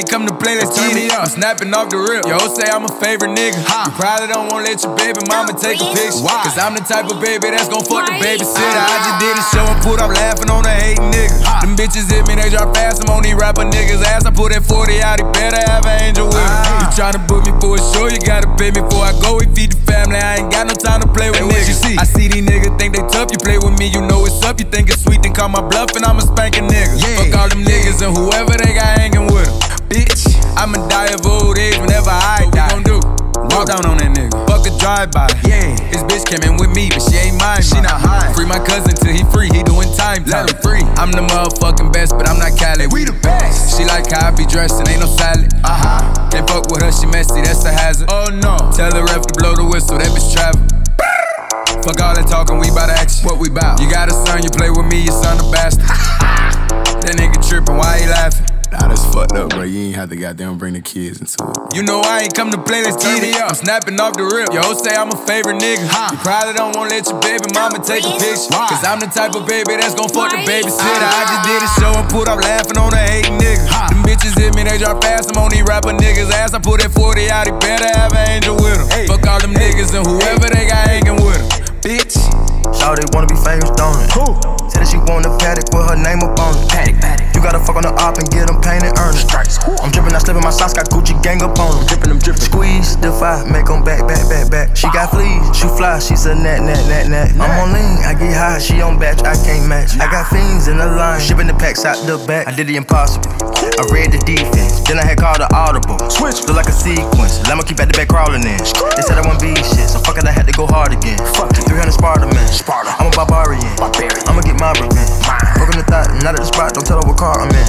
I ain't come to play, let's turn me up. I'm snapping off the rip. Yo, say I'm a favorite nigga. You probably don't wanna let your baby mama take a picture. Why? Cause I'm the type of baby that's gon' fuck the babysitter. I just did a ah. show and put up laughing on a hating nigga. Them bitches hit me, they drop fast. I'm on these rapper niggas' ass. I put that 40 out, he better have an angel with him. Ah. You tryna book me for a show, you gotta pay me before I go. We feed the family, I ain't got no time to play with Hey, what niggas. you see? I see these niggas think they tough, you play with me, you know it's up. You think it's sweet, then call my bluff, and I'ma spank a nigga. Yeah, Fuck all them niggas and whoever they got hanging with them. Bitch, I'ma die of old age whenever I die. What we gon' do? Walk down on that nigga. Fuck a drive-by. Yeah. This bitch came in with me, but she ain't mine. She not high. Free my cousin till he free, he doing time. Let him free. I'm the motherfucking best, but I'm not Cali. We the best. She like how I be dressed and ain't no salad. Uh huh. Can't fuck with her, she messy, that's a hazard. Oh no. Tell the ref to blow the whistle, that bitch travel. Fuck all that talking, we bout action. Fucked up, bro. You ain't have to goddamn bring the kids into it. You know I ain't come to play, let's Turn me up. I'm snapping off the rip. Yo, say I'm a favorite nigga. Huh. You probably don't wanna let your baby mama take a picture. Why? Cause I'm the type of baby that's gon' fuck the babysitter. I just did a ah. show and put up laughing on a hating nigga. Huh. Them bitches hit me, they drop fast. I'm on these rapper niggas' ass. I put that 40 out, he better have an angel with him. Hey. Fuck all them niggas the op and get them paid and earn. Strikes. I'm dripping, I slipping my socks, got Gucci gang up on them. Drippin' them drippin'. Squeeze, defy, make them back, back, back, back. She got fleas, shoot fly, she's a nat, nat, nat, nat. I'm on lean, I get high, she on batch, I can't match. I got fiends in the line, shipping the packs out the back. I did the impossible. I read the defense, then I had called the audible. Switch. Look like a sequence. Llama keep at the back crawling in. They said I won't be shit, so fuck it, I had to go hard again. Fuck it. 300 Sparta man. Sparta. I'm a barbarian. Barbarian. I'ma get my revenge. Broken the thought, not at the spot, don't tell her what car I'm in.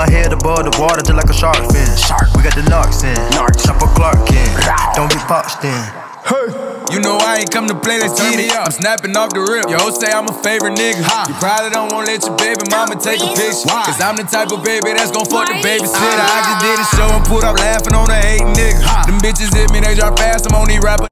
No. Keeping my head above the water just like a shark fin. Shark. We got the narcs in. Narcs. Chopper Clark in. Don't get boxed in. Hey. You know I ain't come to play, let's Turn get me it. up. I'm snapping off the rip. Yo, say I'm a favorite nigga. Huh. You probably don't wanna let your baby mama take a picture. Why? Cause I'm the type of baby that's gon' fuck the Why? babysitter. I just ah. did a show and put up laughing on a hating nigga. Huh. Them bitches hit me, they drop fast. I'm on these rapper